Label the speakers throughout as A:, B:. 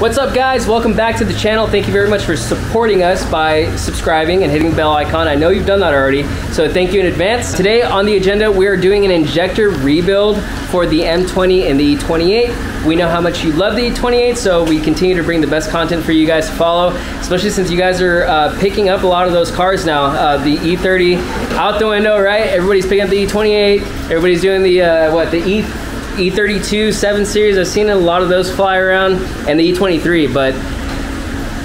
A: What's up guys? Welcome back to the channel. Thank you very much for supporting us by subscribing and hitting the bell icon. I know you've done that already, so thank you in advance. Today on the agenda, we are doing an injector rebuild for the M20 and the E28. We know how much you love the E28, so we continue to bring the best content for you guys to follow, especially since you guys are uh, picking up a lot of those cars now. Uh, the E30 out the window, right? Everybody's picking up the E28. Everybody's doing the, uh, what, the E E32 7 Series. I've seen a lot of those fly around, and the E23, but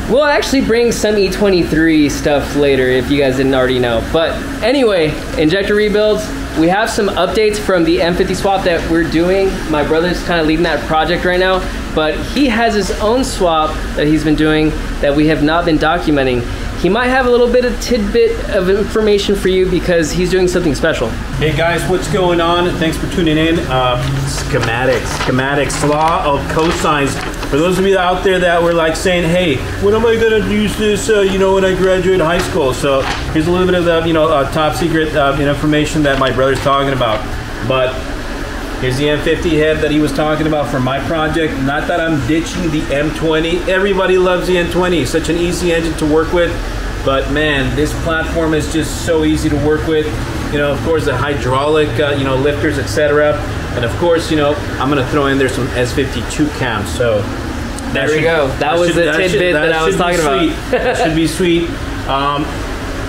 A: we'll actually bring some E23 stuff later if you guys didn't already know. But anyway, injector rebuilds. We have some updates from the M50 swap that we're doing. My brother's kind of leading that project right now, but he has his own swap that he's been doing that we have not been documenting. He might have a little bit of tidbit of information for you because he's doing something special.
B: Hey guys, what's going on? Thanks for tuning in. Uh, schematics, schematics, law of cosines. For those of you out there that were like saying, hey, when am I gonna use this, uh, you know, when I graduate high school? So here's a little bit of the, you know, uh, top secret uh, information that my brother's talking about. But Here's the M50 head that he was talking about for my project. Not that I'm ditching the M20. Everybody loves the M20. It's such an easy engine to work with. But man, this platform is just so easy to work with. You know, of course, the hydraulic, uh, you know, lifters, etc. And of course, you know, I'm gonna throw in there some S52 cams. So
A: there we go. That, that was should, the tidbit that, should, that, that I was talking about.
B: that should be sweet. Um,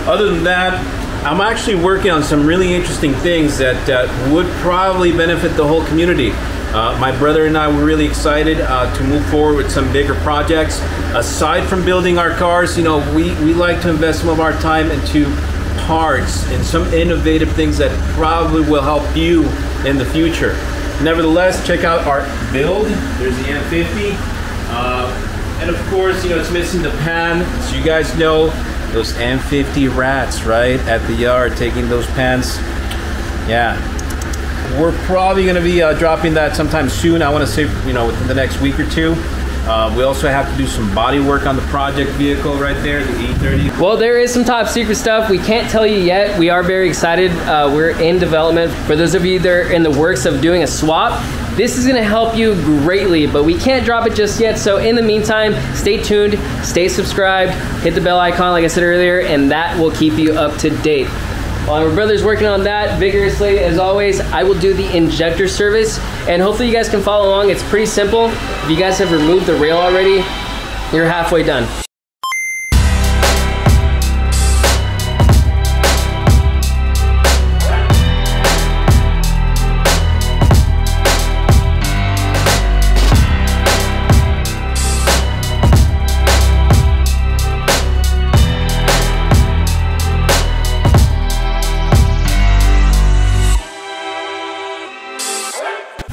B: other than that, I'm actually working on some really interesting things that uh, would probably benefit the whole community. Uh, my brother and I were really excited uh, to move forward with some bigger projects. Aside from building our cars, you know, we, we like to invest some of our time into parts and some innovative things that probably will help you in the future. Nevertheless, check out our build. There's the M50. Uh, and of course, you know, it's missing the pan. So you guys know those M50 rats, right? At the yard, taking those pants. Yeah. We're probably going to be uh, dropping that sometime soon. I want to say, you know, within the next week or two. Uh, we also have to do some body work on the project vehicle right there, the E30.
A: Well, there is some top secret stuff. We can't tell you yet. We are very excited. Uh, we're in development. For those of you that are in the works of doing a swap, this is gonna help you greatly, but we can't drop it just yet. So in the meantime, stay tuned, stay subscribed, hit the bell icon like I said earlier, and that will keep you up to date. While my brother's working on that vigorously, as always, I will do the injector service, and hopefully you guys can follow along. It's pretty simple. If you guys have removed the rail already, you're halfway done.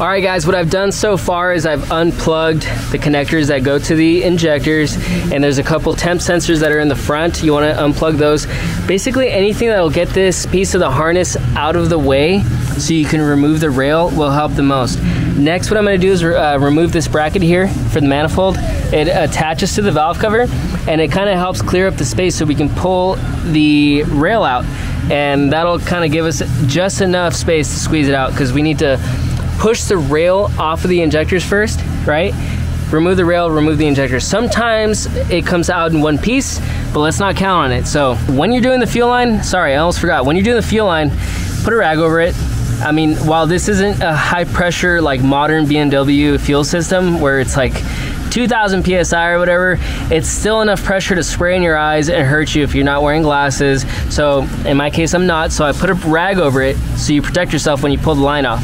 A: All right guys, what I've done so far is I've unplugged the connectors that go to the injectors and there's a couple temp sensors that are in the front. You wanna unplug those. Basically anything that'll get this piece of the harness out of the way so you can remove the rail will help the most. Next, what I'm gonna do is uh, remove this bracket here for the manifold. It attaches to the valve cover and it kind of helps clear up the space so we can pull the rail out and that'll kind of give us just enough space to squeeze it out because we need to push the rail off of the injectors first, right? Remove the rail, remove the injectors. Sometimes it comes out in one piece, but let's not count on it. So when you're doing the fuel line, sorry, I almost forgot. When you're doing the fuel line, put a rag over it. I mean, while this isn't a high pressure, like modern BMW fuel system where it's like 2000 psi or whatever, it's still enough pressure to spray in your eyes and hurt you if you're not wearing glasses. So in my case, I'm not. So I put a rag over it so you protect yourself when you pull the line off.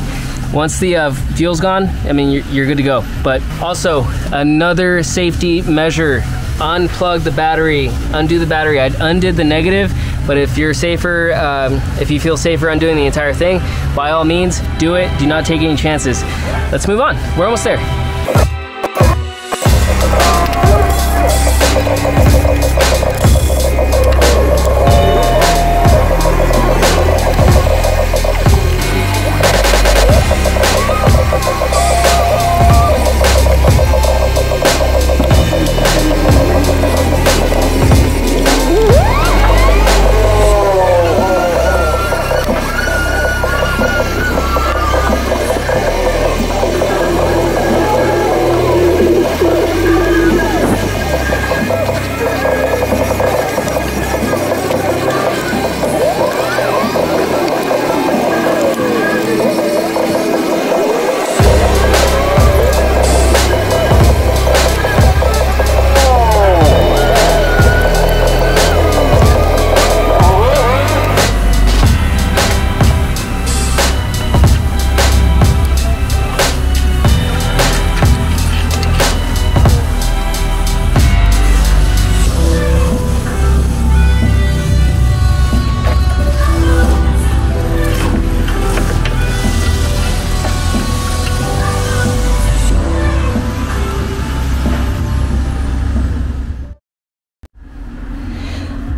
A: Once the uh, fuel's gone, I mean, you're, you're good to go. But also, another safety measure unplug the battery, undo the battery. I undid the negative, but if you're safer, um, if you feel safer undoing the entire thing, by all means, do it. Do not take any chances. Let's move on. We're almost there.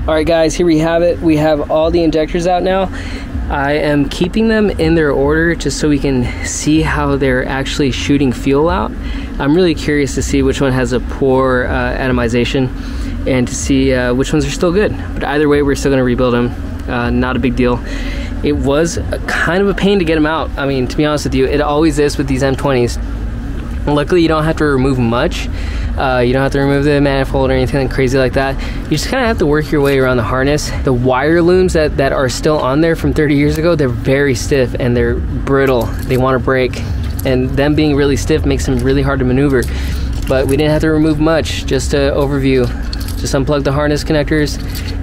A: All right, guys, here we have it. We have all the injectors out now. I am keeping them in their order just so we can see how they're actually shooting fuel out. I'm really curious to see which one has a poor uh, atomization and to see uh, which ones are still good. But either way, we're still going to rebuild them. Uh, not a big deal. It was kind of a pain to get them out. I mean, to be honest with you, it always is with these M20s. Luckily, you don't have to remove much. Uh, you don't have to remove the manifold or anything crazy like that. You just kind of have to work your way around the harness. The wire looms that, that are still on there from 30 years ago, they're very stiff and they're brittle. They want to break. And them being really stiff makes them really hard to maneuver. But we didn't have to remove much. Just to overview, just unplug the harness connectors,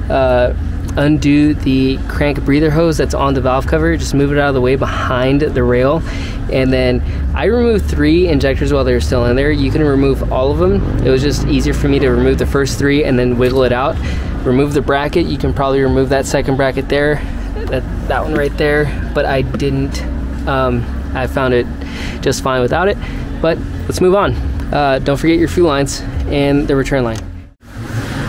A: uh, undo the crank breather hose that's on the valve cover, just move it out of the way behind the rail. And then I removed three injectors while they were still in there. You can remove all of them. It was just easier for me to remove the first three and then wiggle it out. Remove the bracket. You can probably remove that second bracket there, that, that one right there. But I didn't. Um, I found it just fine without it. But let's move on. Uh, don't forget your fuel lines and the return line.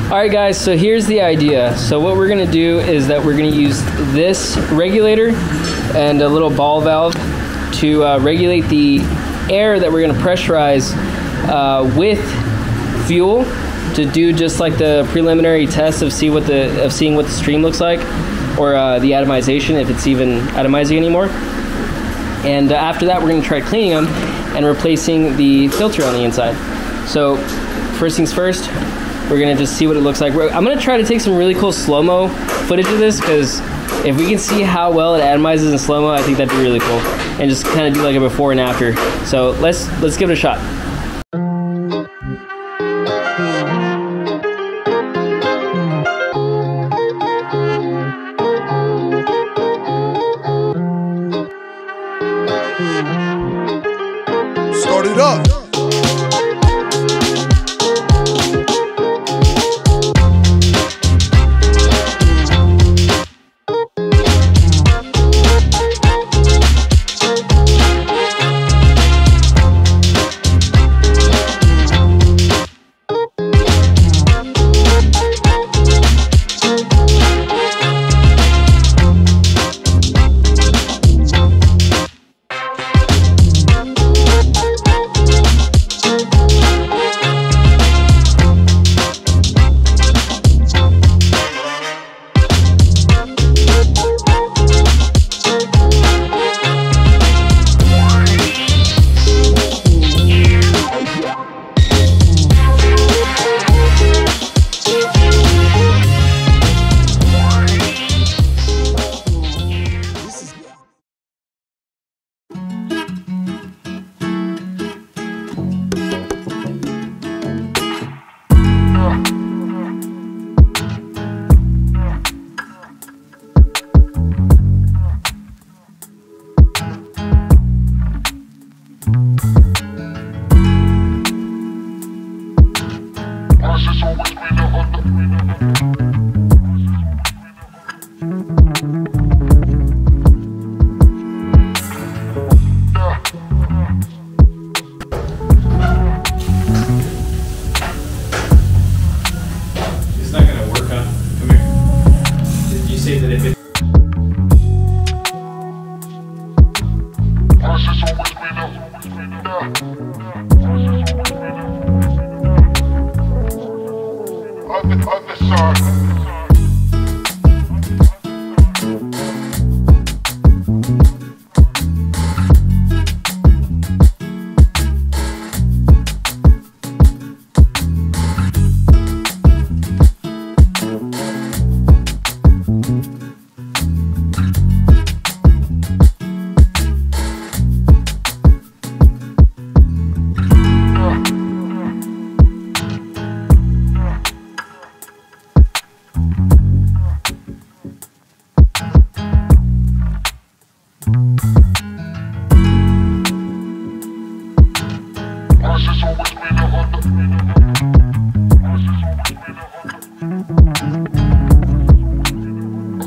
A: All right, guys, so here's the idea. So what we're gonna do is that we're gonna use this regulator and a little ball valve to uh, regulate the air that we're gonna pressurize uh, with fuel to do just like the preliminary test of see what the of seeing what the stream looks like or uh, the atomization if it's even atomizing anymore. And uh, after that, we're gonna try cleaning them and replacing the filter on the inside. So first things first, we're gonna just see what it looks like. I'm gonna try to take some really cool slow-mo footage of this because if we can see how well it atomizes in slow-mo, I think that'd be really cool. And just kind of do like a before and after. So let's let's give it a shot.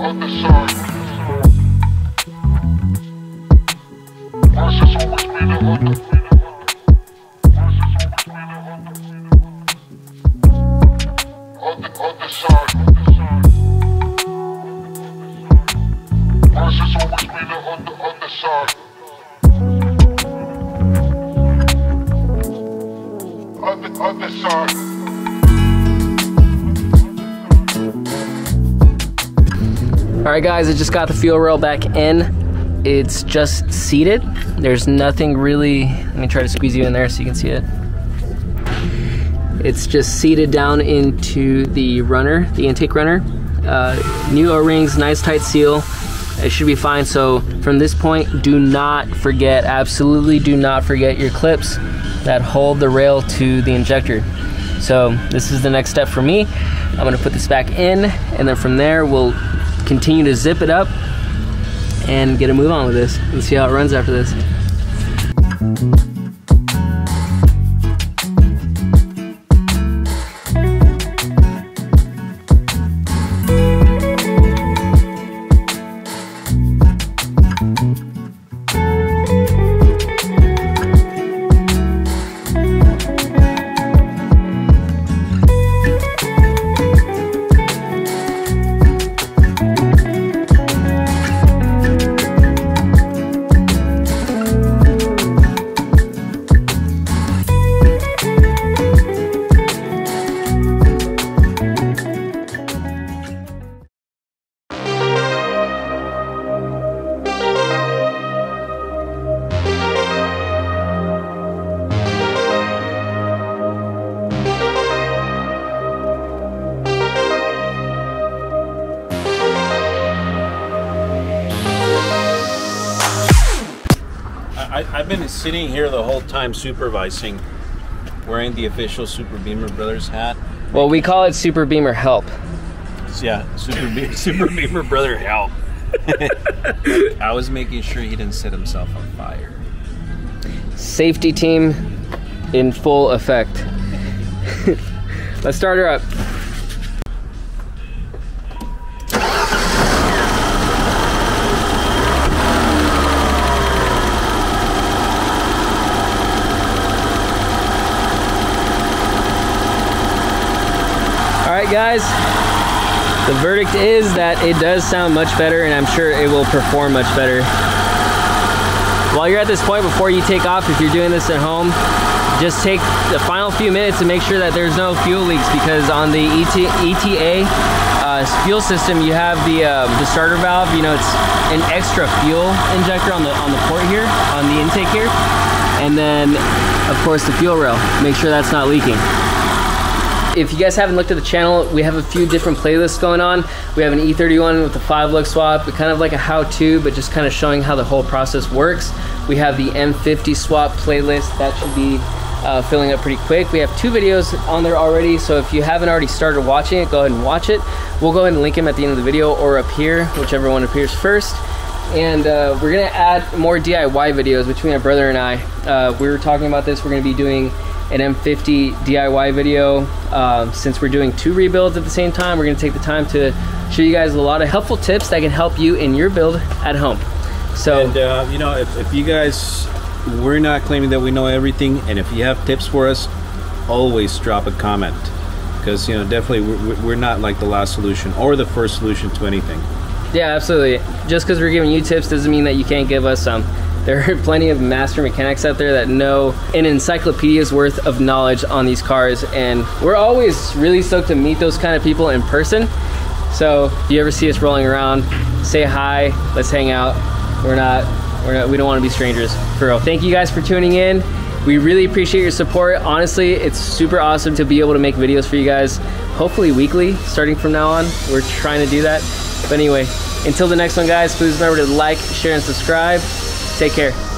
C: on the side.
A: All right, guys, I just got the fuel rail back in. It's just seated. There's nothing really, let me try to squeeze you in there so you can see it. It's just seated down into the runner, the intake runner. Uh, new O-rings, nice tight seal. It should be fine. So from this point, do not forget, absolutely do not forget your clips that hold the rail to the injector. So this is the next step for me. I'm gonna put this back in and then from there we'll continue to zip it up and get a move on with this and see how it runs after this.
B: I've been sitting here the whole time supervising, wearing the official Super Bimmer Brothers hat.
A: Well, we call it Super Bimmer Help.
B: Yeah, Super, Be- Super Bimmer Brother help. I was making sure he didn't set himself on fire.
A: Safety team in full effect. Let's start her up. Guys. The verdict is that it does sound much better, and I'm sure it will perform much better. While you're at this point, before you take off, if you're doing this at home, just take the final few minutes to make sure that there's no fuel leaks because on the ET, ETA uh, fuel system, you have the um, the starter valve. You know, it's an extra fuel injector on the on the port here, on the intake here, and then of course the fuel rail. Make sure that's not leaking. If you guys haven't looked at the channel, we have a few different playlists going on. We have an E31 with the five lug swap, kind of like a how-to, but just kind of showing how the whole process works. We have the M50 swap playlist that should be uh, filling up pretty quick. We have two videos on there already, so if you haven't already started watching it, go ahead and watch it. We'll go ahead and link them at the end of the video or up here, whichever one appears first. And uh, we're gonna add more DIY videos between my brother and I. Uh, we were talking about this. We're gonna be doing an M50 DIY video. Um, since we're doing two rebuilds at the same time, we're gonna take the time to show you guys a lot of helpful tips that can help you in your build at home. So
B: And uh, you know, if, if you guys, we're not claiming that we know everything, and if you have tips for us, always drop a comment because you know definitely we're, we're not like the last solution or the first solution to anything.
A: Yeah, absolutely. Just because we're giving you tips doesn't mean that you can't give us some. There are plenty of master mechanics out there that know an encyclopedia's worth of knowledge on these cars, and we're always really stoked to meet those kind of people in person. So if you ever see us rolling around, say hi. Let's hang out. We're not, we're not, we don't want to be strangers. For real. Thank you guys for tuning in. We really appreciate your support. Honestly, it's super awesome to be able to make videos for you guys, hopefully weekly, starting from now on. We're trying to do that. But anyway, until the next one, guys, please remember to like, share, and subscribe. Take care.